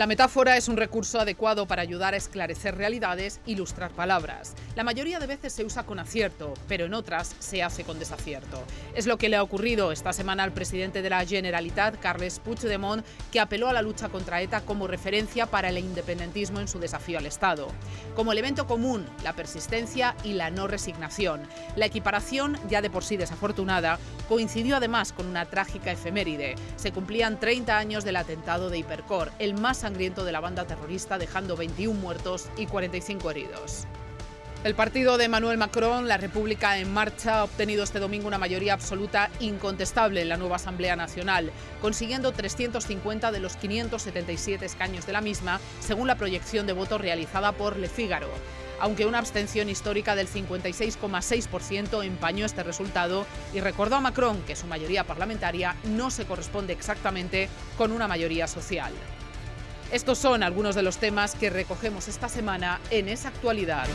La metáfora es un recurso adecuado para ayudar a esclarecer realidades, ilustrar palabras. La mayoría de veces se usa con acierto, pero en otras se hace con desacierto. Es lo que le ha ocurrido esta semana al presidente de la Generalitat, Carles Puigdemont, que apeló a la lucha contra ETA como referencia para el independentismo en su desafío al Estado. Como elemento común, la persistencia y la no resignación. La equiparación, ya de por sí desafortunada, coincidió además con una trágica efeméride. Se cumplían 30 años del atentado de Hipercor, el más sangriento de la banda terrorista, dejando 21 muertos y 45 heridos. El partido de Emmanuel Macron, la República en Marcha, ha obtenido este domingo una mayoría absoluta incontestable en la nueva Asamblea Nacional, consiguiendo 350 de los 577 escaños de la misma, según la proyección de voto realizada por Le Figaro. Aunque una abstención histórica del 56,6% empañó este resultado y recordó a Macron que su mayoría parlamentaria no se corresponde exactamente con una mayoría social. Estos son algunos de los temas que recogemos esta semana en esa actualidad.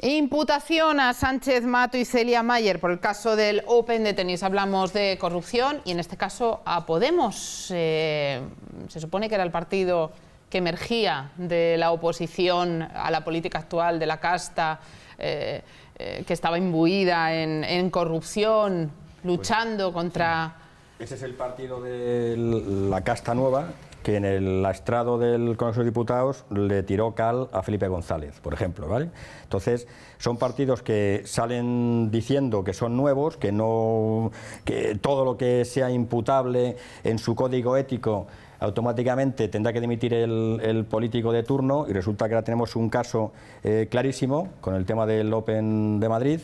Imputación a Sánchez Mato y Celia Mayer por el caso del Open de tenis. Hablamos de corrupción y en este caso a Podemos. Eh, se supone que era el partido que emergía de la oposición a la política actual de la casta, eh, eh, que estaba imbuida en, corrupción, luchando contra... Ese es el partido de la casta nueva que en el estrado del Congreso de Diputados le tiró cal a Felipe González, por ejemplo, ¿vale? Entonces, son partidos que salen diciendo que son nuevos, que no que todo lo que sea imputable en su código ético automáticamente tendrá que dimitir el, político de turno y resulta que ahora tenemos un caso eh, clarísimo con el tema del Open de Madrid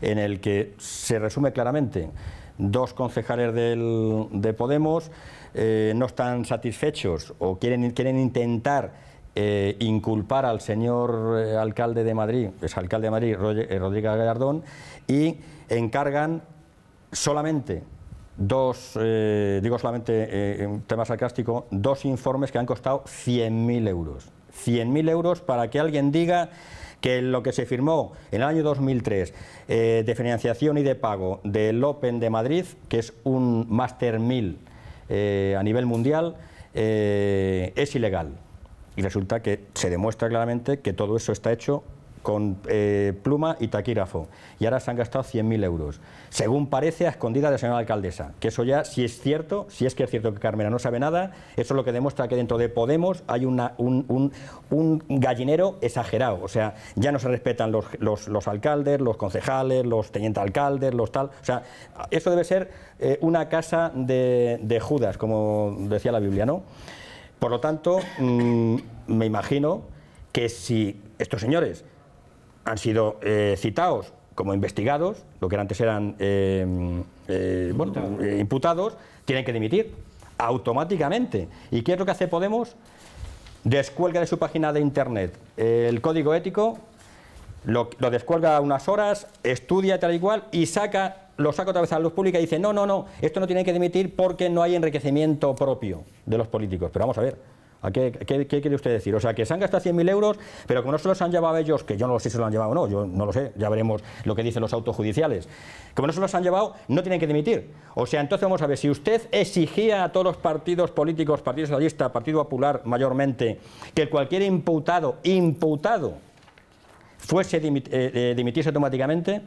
en el que se resume claramente dos concejales de Podemos eh, no están satisfechos o quieren, quieren intentar eh, inculpar al señor eh, alcalde de Madrid, es alcalde de Madrid, Rodríguez Gallardón, y encargan solamente dos, digo solamente en tema sarcástico, dos informes que han costado 100.000 euros. 100.000 euros para que alguien diga que lo que se firmó en el año 2003 de financiación y de pago del Open de Madrid, que es un Master 1000 eh, a nivel mundial eh, es ilegal. Y resulta que se demuestra claramente que todo eso está hecho con eh, pluma y taquígrafo. Y ahora se han gastado 100.000 euros. Según parece, a escondida de la señora alcaldesa. Que eso ya, si es cierto, si es que es cierto que Carmena no sabe nada, eso es lo que demuestra que dentro de Podemos hay una, un, gallinero exagerado. O sea, ya no se respetan los, los, alcaldes, los concejales, los tenientes alcaldes, los tal. O sea, eso debe ser eh, una casa de, de, Judas, como decía la Biblia, ¿no? Por lo tanto, mm, me imagino que si estos señores han sido eh, citados como investigados, lo que antes eran eh, eh, imputados, tienen que dimitir automáticamente. ¿Y qué es lo que hace Podemos? Descuelga de su página de internet el código ético, lo, descuelga unas horas, estudia tal igual y saca lo saca otra vez a la luz pública y dice, no, no, no, esto no tiene que dimitir porque no hay enriquecimiento propio de los políticos. Pero vamos a ver, qué, quiere usted decir? O sea, que se han gastado 100.000 euros, pero como no se los han llevado ellos, que yo no lo sé si se los han llevado o no, yo no lo sé, ya veremos lo que dicen los autojudiciales. Como no se los han llevado, no tienen que dimitir. O sea, entonces vamos a ver, si usted exigía a todos los partidos políticos, Partido Socialista, Partido Popular mayormente, que cualquier imputado, imputado, fuese eh, eh, dimitirse automáticamente,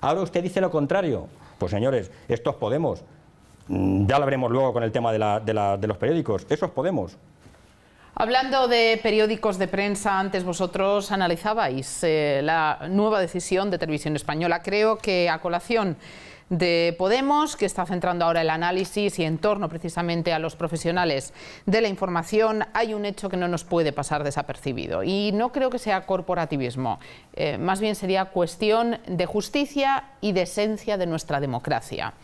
ahora usted dice lo contrario. Pues señores, estos Podemos, mm, ya lo veremos luego con el tema de los periódicos, esos Podemos. Hablando de periódicos de prensa, antes vosotros analizabais eh, la nueva decisión de Televisión Española. Creo que a colación de Podemos, que está centrando ahora el análisis y en torno precisamente a los profesionales de la información, hay un hecho que no nos puede pasar desapercibido. Y no creo que sea corporativismo, eh, más bien sería cuestión de justicia y de esencia de nuestra democracia.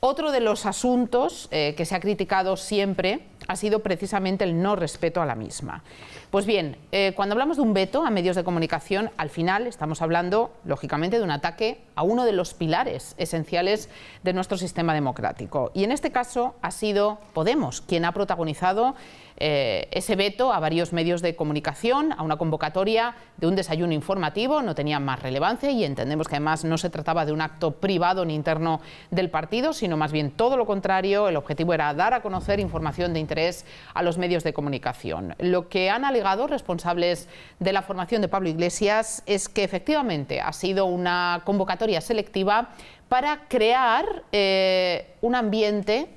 Otro de los asuntos eh, que se ha criticado siempre ha sido precisamente el no respeto a la misma. Pues bien, eh, cuando hablamos de un veto a medios de comunicación, al final estamos hablando, lógicamente, de un ataque a uno de los pilares esenciales de nuestro sistema democrático. Y en este caso ha sido Podemos quien ha protagonizado eh, ese veto a varios medios de comunicación, a una convocatoria de un desayuno informativo, no tenía más relevancia y entendemos que además no se trataba de un acto privado ni interno del partido, sino más bien todo lo contrario, el objetivo era dar a conocer información de interés a los medios de comunicación. Lo que han alegado responsables de la formación de Pablo Iglesias es que efectivamente ha sido una convocatoria selectiva para crear eh, un ambiente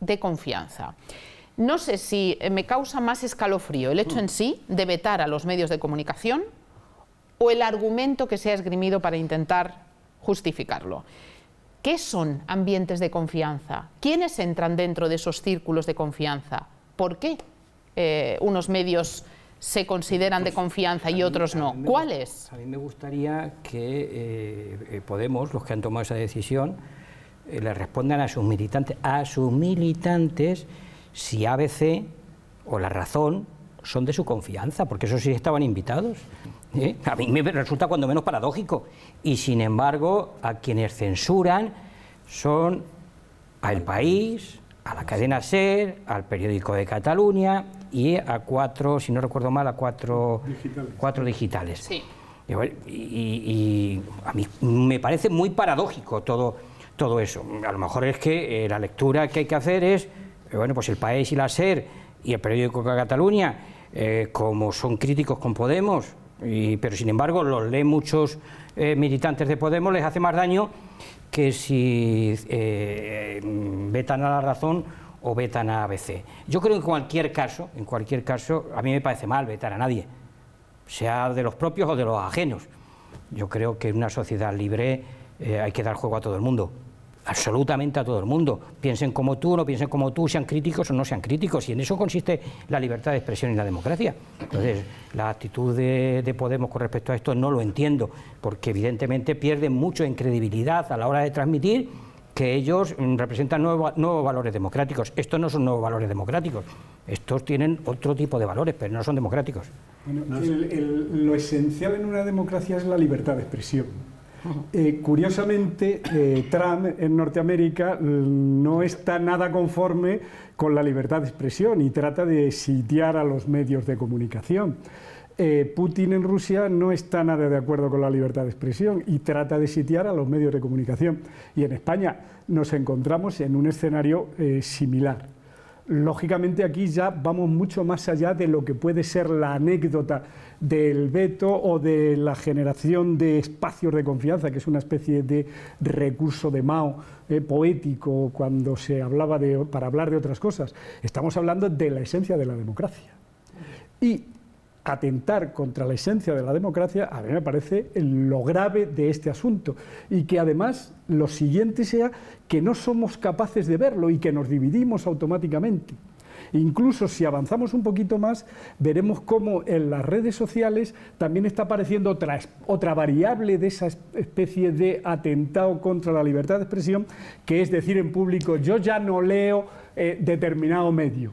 de confianza. No sé si me causa más escalofrío el hecho en sí de vetar a los medios de comunicación o el argumento que se ha esgrimido para intentar justificarlo. ¿Qué son ambientes de confianza? ¿Quiénes entran dentro de esos círculos de confianza? ¿Por qué eh, unos medios se consideran de confianza y otros no? ¿Cuáles? A mí me gustaría que eh, eh, Podemos, los que han tomado esa decisión, le respondan a sus militantes, a sus militantes si ABC o La Razón son de su confianza, porque esos sí estaban invitados. ¿eh? A mí me resulta cuando menos paradójico. Y sin embargo, a quienes censuran son a El País, a la cadena SER, al periódico de Cataluña y a cuatro, si no recuerdo mal, a cuatro digitales. Cuatro digitales. Sí. Y, a mí me parece muy paradójico todo, todo eso. A lo mejor es que eh, la lectura que hay que hacer es bueno, pues el País y la SER y el periódico Cataluña, eh, como son críticos con Podemos, pero sin embargo los leen muchos eh, militantes de Podemos, les hace más daño que si vetan a la razón o vetan a ABC. Yo creo que en cualquier caso, en cualquier caso, a mí me parece mal vetar a nadie, sea de los propios o de los ajenos. Yo creo que en una sociedad libre hay que dar juego a todo el mundo absolutamente a todo el mundo. Piensen como tú, no piensen como tú, sean críticos o no sean críticos. Y en eso consiste la libertad de expresión y la democracia. Entonces, la actitud de, Podemos con respecto a esto no lo entiendo, porque evidentemente pierden mucho en credibilidad a la hora de transmitir que ellos mm, representan nuevos, valores democráticos. Estos no son nuevos valores democráticos, estos tienen otro tipo de valores, pero no son democráticos. lo esencial en una democracia es la libertad de expresión. Eh, curiosamente, eh, Trump en Norteamérica mm, no está nada conforme con la libertad de expresión y trata de sitiar a los medios de comunicación. Eh, Putin en Rusia no está nada de acuerdo con la libertad de expresión y trata de sitiar a los medios de comunicación. Y en España nos encontramos en un escenario similar. Lógicamente aquí ya vamos mucho más allá de lo que puede ser la anécdota del veto o de la generación de espacios de confianza, que es una especie de recurso de Mao eh, poético cuando se hablaba de, para hablar de otras cosas. Estamos hablando de la esencia de la democracia. Y atentar contra la esencia de la democracia, a mí me parece lo grave de este asunto. Y que además lo siguiente sea que no somos capaces de verlo y que nos dividimos automáticamente. Incluso si avanzamos un poquito más, veremos cómo en las redes sociales también está apareciendo otra, otra variable de esa especie de atentado contra la libertad de expresión, que es decir en público, yo ya no leo eh, determinado medio.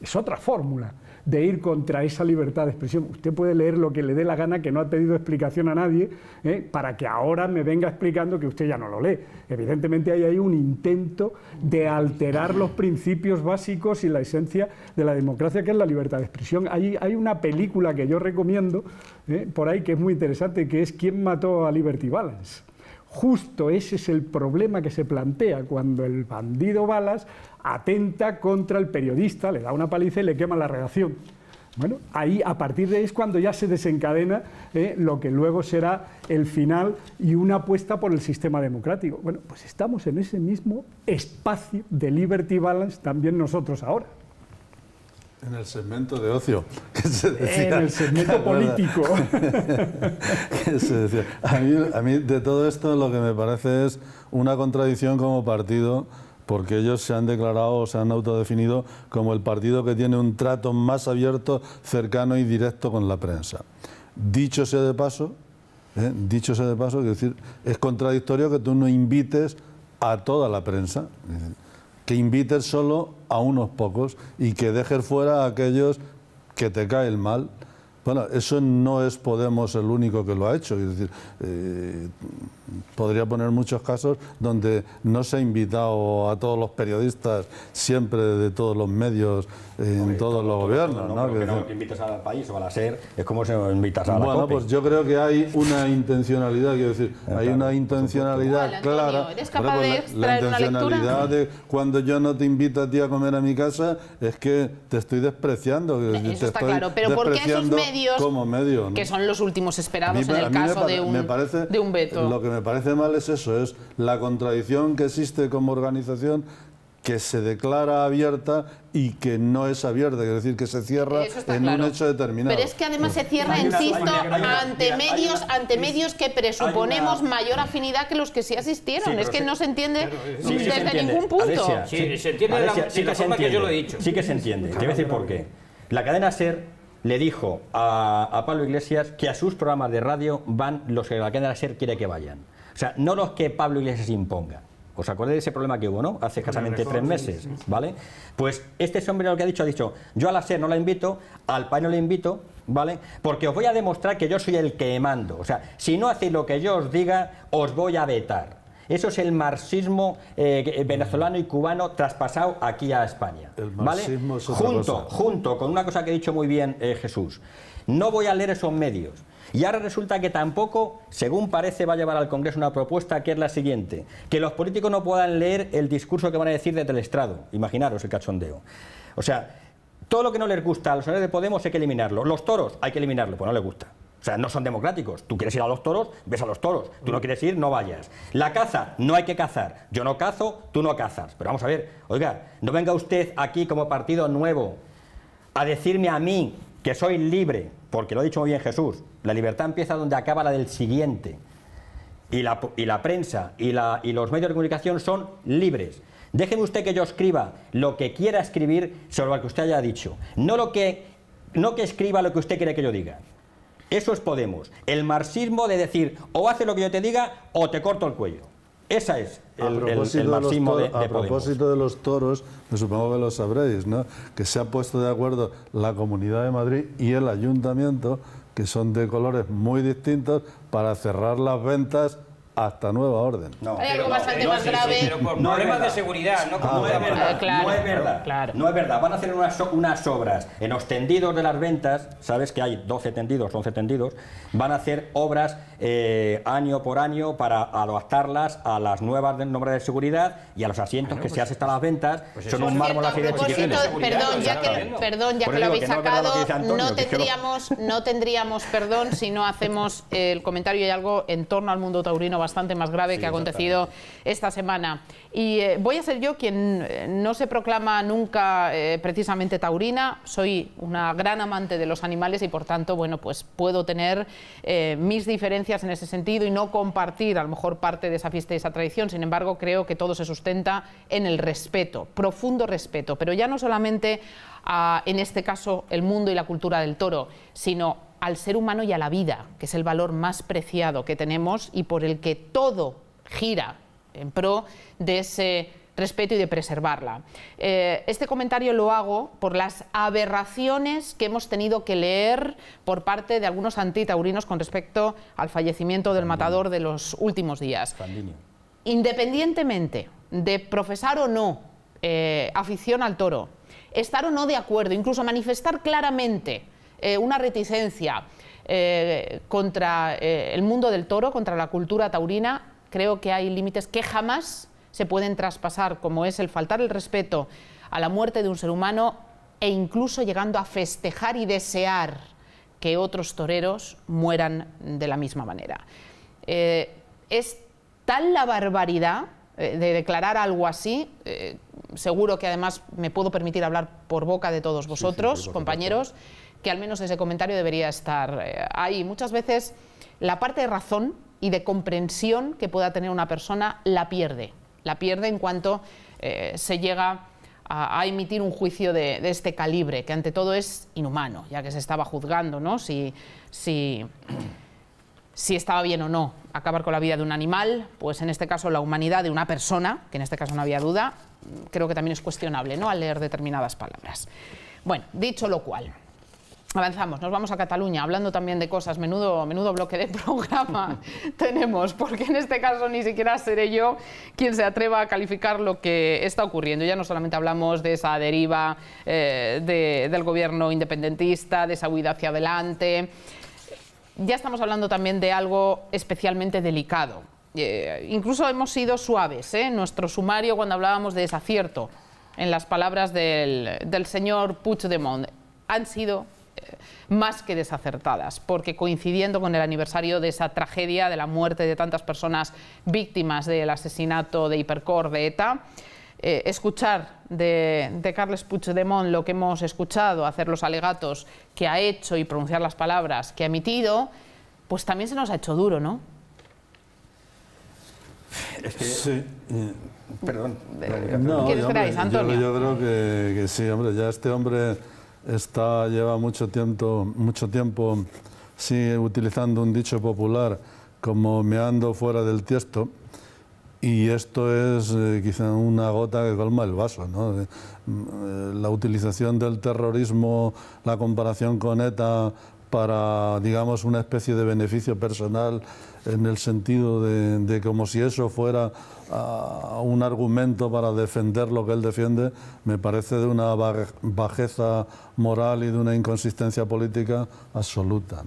Es otra fórmula de ir contra esa libertad de expresión. Usted puede leer lo que le dé la gana, que no ha pedido explicación a nadie, ¿eh? para que ahora me venga explicando que usted ya no lo lee. Evidentemente hay ahí un intento de alterar los principios básicos y la esencia de la democracia, que es la libertad de expresión. Hay, una película que yo recomiendo ¿eh? por ahí que es muy interesante, que es ¿Quién mató a Liberty Balance? Justo ese es el problema que se plantea cuando el bandido Balas atenta contra el periodista, le da una paliza y le quema la redacción. Bueno, ahí a partir de ahí es cuando ya se desencadena eh, lo que luego será el final y una apuesta por el sistema democrático. Bueno, pues estamos en ese mismo espacio de Liberty Balance también nosotros ahora. En el segmento de ocio. en el segmento político. A, mí, de todo esto lo que me parece es una contradicción como partido porque ellos se han declarado, se han autodefinido como el partido que tiene un trato más abierto, cercano y directo con la prensa. Dicho sea de paso, ¿eh? dicho sea de paso, es decir, es contradictorio que tú no invites a toda la prensa que invites solo a unos pocos y que dejes fuera a aquellos que te caen mal Bueno, eso no es Podemos el único que lo ha hecho. Es decir, eh, podría poner muchos casos donde no se ha invitado a todos los periodistas siempre de todos los medios en todos los gobiernos. No, ¿no? pero que no invitas al país o a la SER, es como si no invitas a la Bueno, COPE. pues yo creo que hay una intencionalidad, quiero decir, hay claro, una intencionalidad clara. ¿Eres capaz de la- extraer la una lectura? intencionalidad de cuando yo no te invito a ti a comer a mi casa es que te estoy despreciando. Eso te está estoy claro, pero ¿por qué esos medios, como medio, ¿no? que son los últimos esperados mí en el caso de, un, me parece- de un veto? Lo que me parece mal es eso, es la contradicción que existe como organización que se declara abierta y que no es abierta, quiere decir que se cierra en claro. un hecho determinado. Pero es que además se cierra, una- insisto, una- una- ante medios, una- ante medios que presuponemos mayor afinidad que los que sí asistieron. Sí, es que se- no se entiende Sí, sí desde se entiende. ningún punto. Alesia, Sí, se entiende de la- de sí la que se forma que yo entiende. lo he dicho. Sí que se entiende. Te voy a decir por qué. La cadena SER le dijo a, a Pablo Iglesias que a sus programas de radio van los que la cadena SER quiere que vayan. O sea, no los que Pablo Iglesias imponga. ¿Os acordáis de ese problema que hubo, no? Hace escasamente tres meses, ¿vale? Pues este hombre lo que ha dicho, ha dicho, yo a la SER no la invito, al PAI no le invito, ¿vale? Porque os voy a demostrar que yo soy el que mando. O sea, si no hacéis lo que yo os diga, os voy a vetar. Eso es el marxismo eh, que- venezolano y cubano traspasado aquí a España. El ¿vale? marxismo es otra junto, cosa. junto con una cosa que ha dicho muy bien eh, Jesús. No voy a leer esos medios. Y ahora resulta que tampoco, según parece, va a llevar al Congreso una propuesta que es la siguiente: que los políticos no puedan leer el discurso que van a decir desde el estrado. Imaginaros el cachondeo. O sea, todo lo que no les gusta a los señores de Podemos hay que eliminarlo. Los toros hay que eliminarlo, pues no les gusta. O sea, no son democráticos. Tú quieres ir a los toros, ves a los toros. Tú no quieres ir, no vayas. La caza, no hay que cazar. Yo no cazo, tú no cazas. Pero vamos a ver, oiga, no venga usted aquí como partido nuevo a decirme a mí que soy libre, porque lo ha dicho muy bien Jesús. La libertad empieza donde acaba la del siguiente y la, y la prensa y, la- y los medios de comunicación son libres. Déjeme usted que yo escriba lo que quiera escribir sobre lo que usted haya dicho, no, lo que, no que escriba lo que usted quiere que yo diga. Eso es Podemos. El marxismo de decir o hace lo que yo te diga o te corto el cuello. Esa es el, el- propósito, el de los marxismo de, de a Podemos. propósito de los toros, me supongo que lo sabréis, ¿no? Que se ha puesto de acuerdo la Comunidad de Madrid y el Ayuntamiento, que son de colores muy distintos, para cerrar las ventas hasta nueva orden. No, Hay algo no, bastante no, más sí, sí, grave. Pero por No es problemas de verdad. seguridad, no como no es verdad, Eh, claro, no es verdad, claro. no es verdad. Van a hacer unas, so- unas obras en los tendidos de las ventas, sabes que hay 12 tendidos, 11 tendidos, van a hacer obras eh, año por año para adaptarlas a las nuevas nombre de seguridad y a los asientos que se hacen a las ventas. son un mármol así de chiquitines. perdón, ya que, perdón, ya que lo digo habéis que no es verdad lo sacado, no tendríamos, no tendríamos perdón si no hacemos el comentario y algo en torno al mundo taurino bastante más grave que ha acontecido esta semana. Y eh, voy a ser yo quien eh, no se proclama nunca eh, precisamente taurina, soy una gran amante de los animales y por tanto, bueno, pues puedo tener eh, mis diferencias en ese sentido y no compartir a lo mejor parte de esa fiesta y esa tradición. Sin embargo, creo que todo se sustenta en el respeto, profundo respeto, pero ya no solamente a, en este caso, el mundo y la cultura del toro, sino al ser humano y a la vida, que es el valor más preciado que tenemos y por el que todo gira en pro de ese respeto y de preservarla. Eh, este comentario lo hago por las aberraciones que hemos tenido que leer por parte de algunos antitaurinos con respecto al fallecimiento del matador de los últimos días. Fandini. Independientemente de profesar o no eh, afición al toro, estar o no de acuerdo, incluso manifestar claramente eh, una reticencia eh, contra eh, el mundo del toro, contra la cultura taurina, creo que hay límites que jamás se pueden traspasar, como es el faltar el respeto a la muerte de un ser humano e incluso llegando a festejar y desear que otros toreros mueran de la misma manera. Es tal la barbaridad de declarar algo así, eh, seguro que además me puedo permitir hablar por boca de todos vosotros, compañeros, que al menos ese comentario debería estar eh, ahí. Muchas veces la parte de razón y de comprensión que pueda tener una persona la pierde, la pierde en cuanto eh, se llega a, emitir un juicio de, de este calibre, que ante todo es inhumano, ya que se estaba juzgando, ¿no? Si, si, si estaba bien o no acabar con la vida de un animal, pues en este caso la humanidad de una persona, que en este caso no había duda, creo que también es cuestionable, ¿no? Al leer determinadas palabras. Bueno, dicho lo cual, Avanzamos, nos vamos a Cataluña, hablando también de cosas, menudo, menudo bloque de programa tenemos, porque en este caso ni siquiera seré yo quien se atreva a calificar lo que está ocurriendo. Ya no solamente hablamos de esa deriva eh, del gobierno independentista, de esa huida hacia adelante, ya estamos hablando también de algo especialmente delicado. Eh, incluso hemos sido suaves ¿eh? nuestro sumario cuando hablábamos de desacierto en las palabras del, del señor Puigdemont. Han sido más que desacertadas, porque coincidiendo con el aniversario de esa tragedia, de la muerte de tantas personas víctimas del asesinato de Hipercor de ETA, eh, escuchar de, de, Carles Puigdemont lo que hemos escuchado, hacer los alegatos que ha hecho y pronunciar las palabras que ha emitido, pues también se nos ha hecho duro, ¿no? sí. Perdón. No, ¿Qué esperáis, Antonio? Yo, yo creo que, que sí, hombre, ya este hombre está, lleva mucho tiempo, mucho tiempo sigue utilizando un dicho popular como meando fuera del tiesto y esto es eh, quizá una gota que colma el vaso. ¿no? Eh, la utilización del terrorismo, la comparación con ETA para, digamos, una especie de beneficio personal en el sentido de, como si eso fuera ah, un argumento para defender lo que él defiende, me parece de una bajeza moral y de una inconsistencia política absoluta.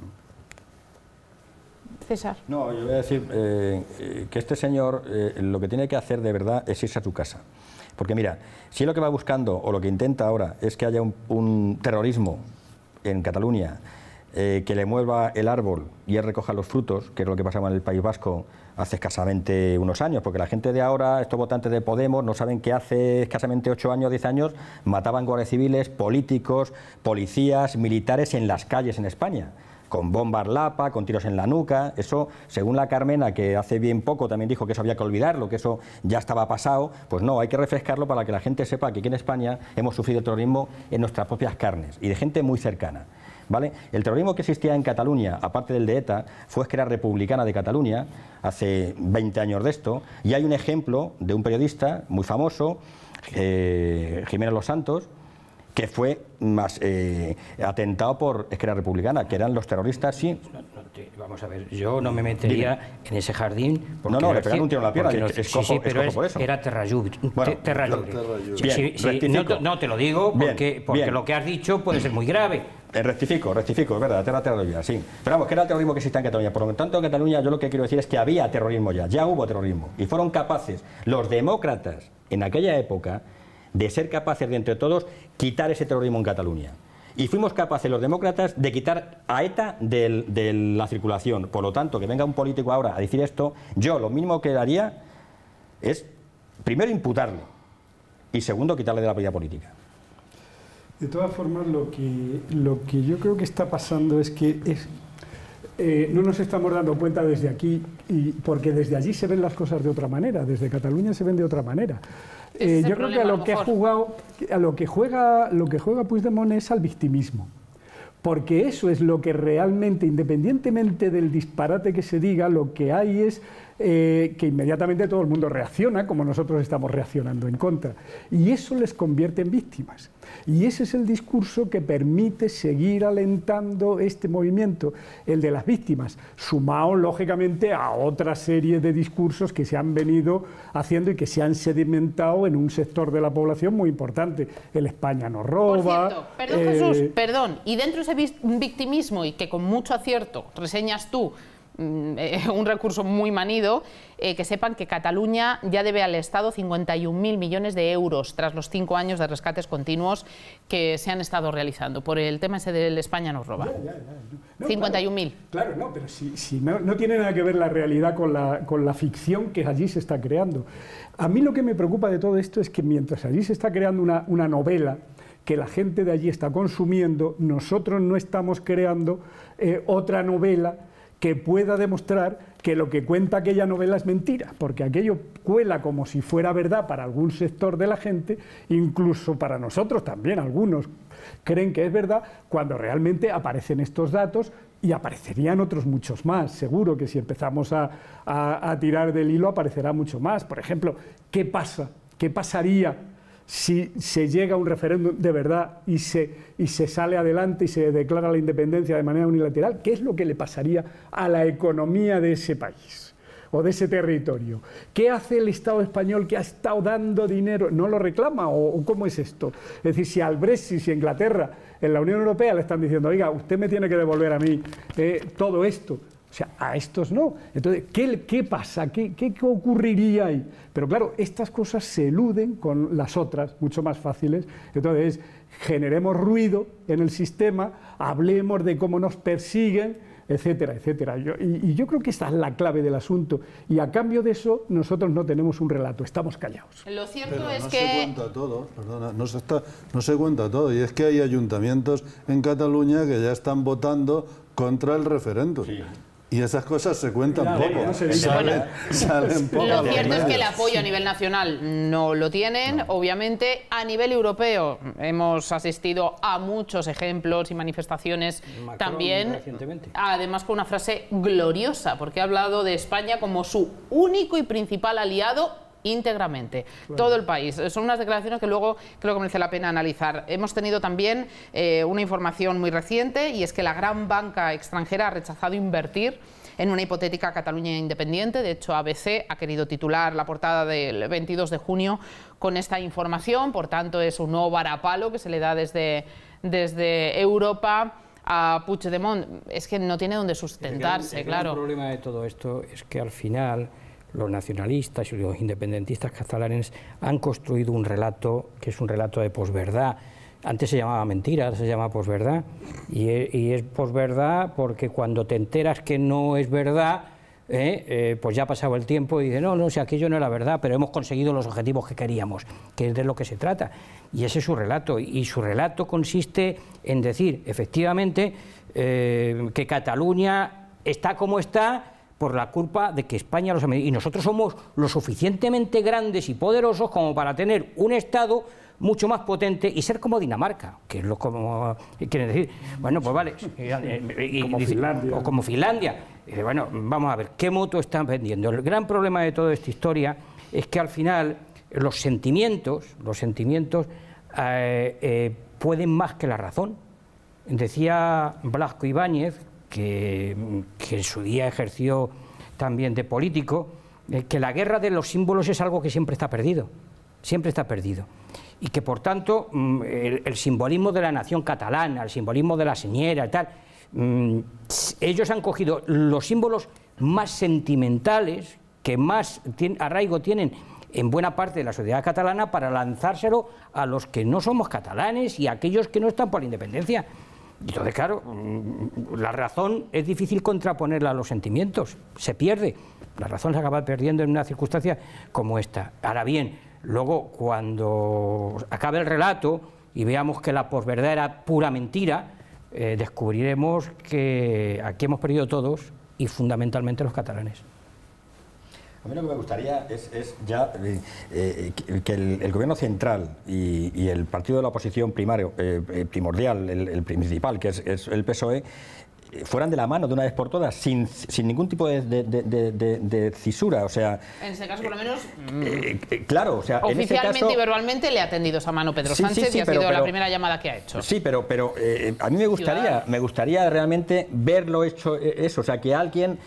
César. No, yo voy a decir eh, que este señor eh, lo que tiene que hacer de verdad es irse a tu casa. Porque mira, si lo que va buscando o lo que intenta ahora es que haya un terrorismo en Cataluña eh, que le mueva el árbol y él recoja los frutos, que es lo que pasaba en el País Vasco hace escasamente unos años, porque la gente de ahora, estos votantes de Podemos, no saben que hace escasamente ocho años, diez años, mataban guardias civiles, políticos, policías, militares en las calles en España con bombas lapa, con tiros en la nuca. Eso, según la Carmena, que hace bien poco también dijo que eso había que olvidarlo, que eso ya estaba pasado, pues no, hay que refrescarlo para que la gente sepa que aquí en España hemos sufrido terrorismo en nuestras propias carnes y de gente muy cercana. El terrorismo que existía en Cataluña, aparte del de ETA, fue que era republicana de Cataluña, hace 20 años de esto, y hay un ejemplo de un periodista muy famoso, eh, Jiménez Los Santos, que fue más eh, atentado por Esquerra Republicana, que eran los terroristas, sí. vamos a ver, yo no me metería en ese jardín. No, no, le pegaron un tiro en la pierna, no, es, cojo, sí, pero por eso. Era terrayub. Bueno, no, no, te lo digo porque, porque lo que has dicho puede ser muy grave. Eh, rectifico, rectifico, es verdad, era terrorismo, sí. Pero vamos, que era el terrorismo que existe en Cataluña. Por lo tanto, en Cataluña yo lo que quiero decir es que había terrorismo ya, ya hubo terrorismo. Y fueron capaces los demócratas en aquella época de ser capaces de entre todos quitar ese terrorismo en Cataluña. Y fuimos capaces los demócratas de quitar a ETA de la circulación. Por lo tanto, que venga un político ahora a decir esto, yo lo mínimo que haría es, primero, imputarlo y segundo, quitarle de la vida política. De todas formas, lo que, lo que yo creo que está pasando es que es, eh, no nos estamos dando cuenta desde aquí, y, porque desde allí se ven las cosas de otra manera, desde Cataluña se ven de otra manera. Eh, yo creo que a lo que ha jugado, a lo que juega, lo que juega Puigdemont es al victimismo. Porque eso es lo que realmente, independientemente del disparate que se diga, lo que hay es eh, que inmediatamente todo el mundo reacciona como nosotros estamos reaccionando en contra. Y eso les convierte en víctimas. Y ese es el discurso que permite seguir alentando este movimiento, el de las víctimas, sumado lógicamente a otra serie de discursos que se han venido haciendo y que se han sedimentado en un sector de la población muy importante. El España nos roba. perdón Jesús, eh, perdón. Y dentro de ese victimismo y que con mucho acierto reseñas tú, eh, un recurso muy manido, eh, que sepan que Cataluña ya debe al Estado 51.000 millones de euros tras los cinco años de rescates continuos que se han estado realizando por el tema ese del España nos roba. 51.000. Claro, no, pero si, no, tiene nada que ver la realidad con la, con la ficción que allí se está creando. A mí lo que me preocupa de todo esto es que mientras allí se está creando una, una novela, que la gente de allí está consumiendo, nosotros no estamos creando eh, otra novela que pueda demostrar que lo que cuenta aquella novela es mentira, porque aquello cuela como si fuera verdad para algún sector de la gente, incluso para nosotros también, algunos creen que es verdad, cuando realmente aparecen estos datos y aparecerían otros muchos más. Seguro que si empezamos a, a tirar del hilo aparecerá mucho más. Por ejemplo, ¿qué pasa? ¿Qué pasaría si se llega a un referéndum de verdad y se, y se sale adelante y se declara la independencia de manera unilateral, ¿qué es lo que le pasaría a la economía de ese país? o de ese territorio. ¿Qué hace el Estado español que ha estado dando dinero? ¿No lo reclama o, cómo es esto? Es decir, si al Brexit, si Inglaterra, en la Unión Europea le están diciendo, oiga, usted me tiene que devolver a mí eh, todo esto, o sea, a estos no. Entonces, ¿qué, pasa? ¿Qué, ¿Qué, ocurriría ahí? Pero claro, estas cosas se eluden con las otras, mucho más fáciles. Entonces, generemos ruido en el sistema, hablemos de cómo nos persiguen, etcétera, etcétera. y, yo creo que esta es la clave del asunto. Y a cambio de eso, nosotros no tenemos un relato, estamos callados. Lo cierto es no que... Se cuenta todo, perdona, no se, está, no se cuenta todo. Y es que hay ayuntamientos en Cataluña que ya están votando contra el referéndum. Y esas cosas se cuentan poco. salen, Lo cierto es que el apoyo a nivel nacional no lo tienen. Obviamente, a nivel europeo hemos asistido a muchos ejemplos y manifestaciones también. Además, con una frase gloriosa, porque ha hablado de España como su único y principal aliado íntegramente, todo el país. Son unas declaraciones que luego creo que merece la pena analizar. Hemos tenido también eh, una información muy reciente y es que la gran banca extranjera ha rechazado invertir en una hipotética Cataluña independiente. De hecho, ABC ha querido titular la portada del 22 de junio con esta información. Por tanto, es un nuevo varapalo que se le da desde, desde Europa a Puigdemont. Es que no tiene donde sustentarse, claro. El problema de todo esto es que al final los nacionalistas y los independentistas catalanes han construido un relato que es un relato de posverdad. Antes se llamaba mentira, ahora se llama posverdad. Y, e, y es posverdad porque cuando te enteras que no es verdad, ¿eh? Eh, pues ya ha pasado el tiempo y dice, no, no, si aquello no era verdad, pero hemos conseguido los objetivos que queríamos, que es de lo que se trata. Y ese es su relato. Y su relato consiste en decir, efectivamente, eh, que Cataluña está como está por la culpa de que España los ha Y nosotros somos lo suficientemente grandes y poderosos como para tener un Estado mucho más potente y ser como Dinamarca, que es lo como quieren decir. Bueno, pues vale. como Finlandia. O como Finlandia. bueno, vamos a ver, ¿qué moto están vendiendo? El gran problema de toda esta historia es que al final los sentimientos, los sentimientos eh, eh, pueden más que la razón. Decía Blasco Ibáñez, que, en su día ejerció también de político, eh, que la guerra de los símbolos es algo que siempre está perdido, siempre está perdido. Y que por tanto mm, el, simbolismo de la nación catalana, el simbolismo de la señera y tal, mm, ellos han cogido los símbolos más sentimentales, que más arraigo tienen en buena parte de la sociedad catalana para lanzárselo a los que no somos catalanes y a aquellos que no están por la independencia. Entonces, claro, mm, la razón es difícil contraponerla a los sentimientos, se pierde. La razón se acaba perdiendo en una circunstancia como esta. Ahora bien, luego cuando acabe el relato y veamos que la posverdad era pura mentira, eh, descubriremos que aquí hemos perdido todos y fundamentalmente los catalanes. A mí lo que me gustaría es, ya eh, eh, que el, gobierno central y, el partido de la oposición primario, eh, primordial, el, principal, que es, el PSOE, fueran de la mano de una vez por todas, sin, sin ningún tipo de, de, cisura. O sea, en ese caso, por lo menos. Eh, eh, claro, o sea. Oficialmente y verbalmente le ha atendido esa mano Pedro Sánchez y ha sido la primera llamada que ha hecho. Sí, pero, pero eh, a mí me gustaría, me gustaría realmente verlo hecho eso. O sea, que alguien,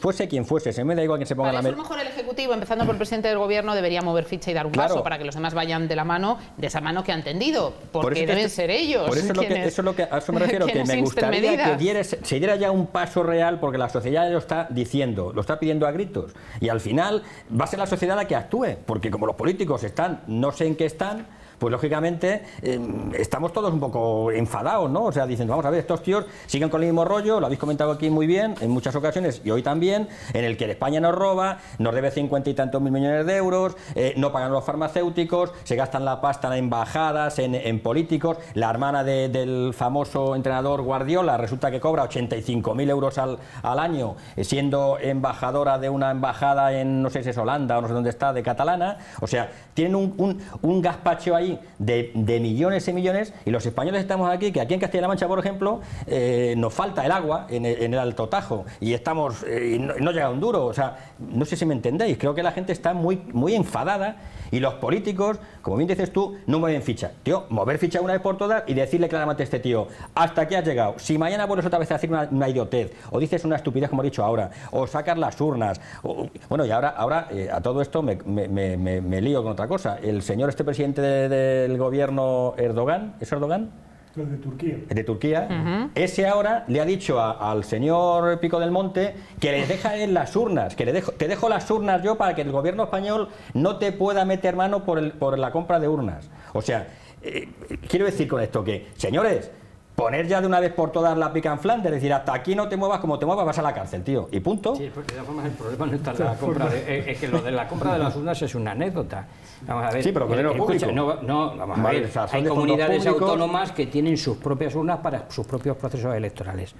fuese quien fuese, se me da igual que se ponga la mesa. A lo mejor el Ejecutivo, empezando por el presidente del Gobierno, debería mover ficha y dar un paso para que los demás vayan de la mano, de esa mano que ha entendido. Porque deben ser ellos. Por eso, es lo que, eso es lo que, a eso me refiero, que me gustaría que dieres se diera ya un paso real porque la sociedad lo está diciendo, lo está pidiendo a gritos. Y al final va a ser la sociedad la que actúe, porque como los políticos están, no sé en qué están, pues lógicamente em, estamos todos un poco enfadados, ¿no? O sea, dicen, vamos a ver, estos tíos siguen con el mismo rollo, lo habéis comentado aquí muy bien, en muchas ocasiones, y hoy también, en el que España nos roba, nos debe cincuenta y tantos mil millones de euros, eh, no pagan los farmacéuticos, se gastan la pasta en embajadas, en, políticos, la hermana del famoso entrenador Guardiola resulta que cobra 85 mil euros al, al año, eh, siendo embajadora de una embajada en, no sé si es Holanda o no sé dónde está, de catalana, o sea, tienen un, un, un gazpacho ahí de, millones y millones y los españoles estamos aquí, que aquí en Castilla-La Mancha, por ejemplo, eh, nos falta el agua en el, Alto Tajo y estamos, eh, no, no llega un duro, o sea, no sé si me entendéis, creo que la gente está muy, muy enfadada y los políticos, como bien dices tú, no mueven ficha. Tío, mover ficha una vez por todas y decirle claramente a este tío, hasta aquí has llegado. Si mañana vuelves otra vez a decir una, idiotez, o dices una estupidez como he dicho ahora, o sacas las urnas, o- bueno, y ahora, ahora eh, a todo esto me, me- me- me- lío con otra cosa. El señor este presidente de- del gobierno Erdogan, ¿es Erdogan? Los de Turquía. de Turquía, ese ahora le ha dicho a- al señor Pico del Monte que le deja en las urnas, que le dejo, te dejo las urnas yo para que el gobierno español no te pueda meter mano por, el- por la compra de urnas. O sea, eh, quiero decir con esto que, señores, poner ya de una vez por todas la pica en Flandes, decir, hasta aquí no te muevas, como te muevas vas a la cárcel, tío, y punto. Sí, porque de todas formas el problema no está en la compra de, es- es que lo de la compra de las urnas es una anécdota. Vamos a ver. Sí, pero con dinero público. No, no, vamos a Vale, ver. o sea, son Hay comunidades autónomas que tienen sus propias urnas para sus propios procesos electorales.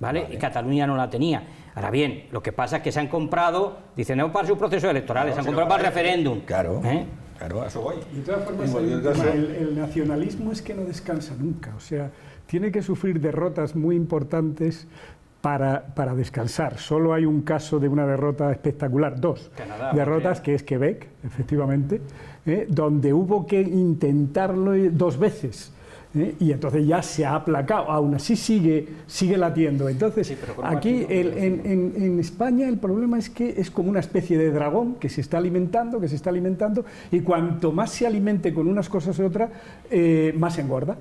¿Vale? Y Cataluña no la tenía. Ahora bien, lo que pasa es que se han comprado, dicen, no para sus procesos electorales, se han comprado para el referéndum. Claro, ¿Eh? Claro, a eso voy. De todas formas, tema, el, el nacionalismo es que no descansa nunca. O sea, tiene que sufrir derrotas muy importantes para, para descansar. Solo hay un caso de una derrota espectacular, dos Canadá, derrotas, que es Quebec, efectivamente, ¿eh? donde hubo que intentarlo dos veces. ¿Eh? Y entonces ya se ha aplacado, aún así sigue, sigue latiendo. Entonces, aquí el- en, en- en España el problema es que es como una especie de dragón que se está alimentando, que se está alimentando, y cuanto más se alimente con unas cosas u otras, eh, más engorda.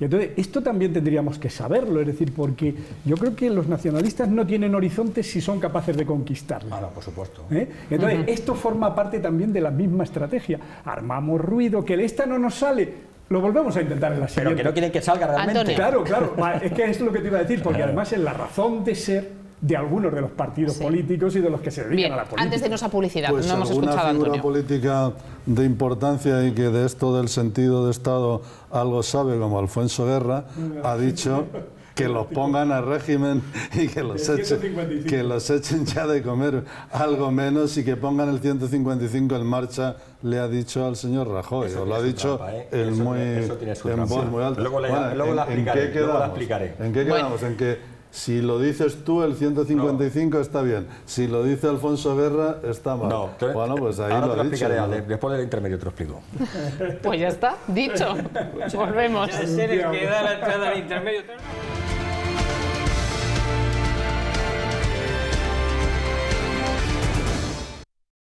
Y entonces, esto también tendríamos que saberlo, es decir, porque yo creo que los nacionalistas no tienen horizontes si son capaces de conquistarlo. Ah, no, por supuesto. ¿Eh? Entonces, esto forma parte también de la misma estrategia. Armamos ruido, que esta no nos sale, lo volvemos a intentar en la Pero siguiente. que no quieren que salga realmente. Antonio. Claro, claro, es que es lo que te iba a decir, porque además es la razón de ser de algunos de los partidos Sí. políticos y de los que se dedican Bien, a la política. antes de irnos a publicidad, Pues no hemos alguna escuchado a figura Antonio. política de importancia y que de esto del sentido de Estado algo sabe, como Alfonso Guerra, ha dicho que los pongan a régimen y que los, echen, 155. que los echen ya de comer algo menos y que pongan el 155 en marcha, le ha dicho al señor Rajoy, Eso o lo ha dicho trampa, ¿eh? el Eso muy, tiene- eso tiene su en voz muy alta. Luego la- luego la ¿en- explicaré, ¿En qué luego la quedamos? explicaré. ¿En qué Bueno. quedamos? En que si lo dices tú, el 155 está bien. Si lo dice Alfonso Guerra, está mal. No, te- bueno, pues ahí ahora lo te lo dicho. explicaré, ¿no? Después del intermedio te lo explico. Pues ya está, dicho. Volvemos. Ya sé el que da la entrada al intermedio.